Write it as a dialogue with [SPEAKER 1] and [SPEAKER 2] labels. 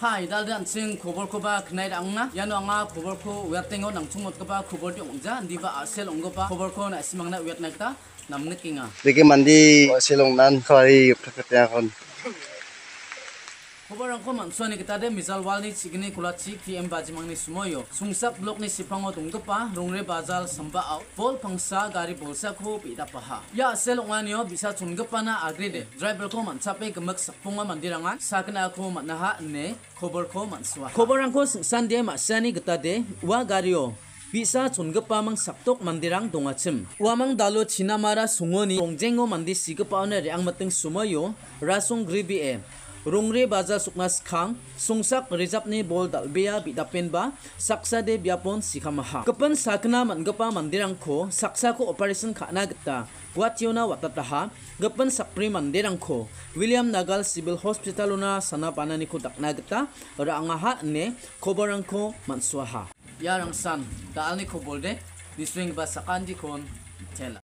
[SPEAKER 1] Dang na yano anga khobor ko wet tengo nang chungmot ko ba khobor di ongja di ba asel onggo ba khobor ko na simang na wet nakta namne kinga
[SPEAKER 2] Diki mandi silong nan koi kakatya kon.
[SPEAKER 1] Khobor ang ko man suani kita de misal wal ni chigni kula chi pm ba jimang ni sumoyo. Sungsak blok ni sipango pa rongre bazal samba au. Bol pangsa gari bolsa ko pida paha. Ya asel onganio bisa chunggo pa na agri de. Driver ko man chape gemak sakpunga mandirangan. Sakna ko man naha ne. Khobor ko man suwa khobor ang ko san de ma sani kita de. Wa gario. Bisa chunggepa mang saktok mandirang dongachim uamang dalo chinamara sungoni. Rongjengo mandi sigapa ne reang mating sumayo rasung gribi e rongre baza suknas khang sungsak rizapni bol dalbea bidapen ba saksa de biapon sikamaha kapan sakna mangapa mandirang ko saksa ko operation khana gita guationa watataha gapan sakpri mandirang ko william nagal civil hospital una sana panani ko dakna gita rangaha ne koborang ko mansuaha yarang san daalni ko bolde niswing ba sakandi kon tela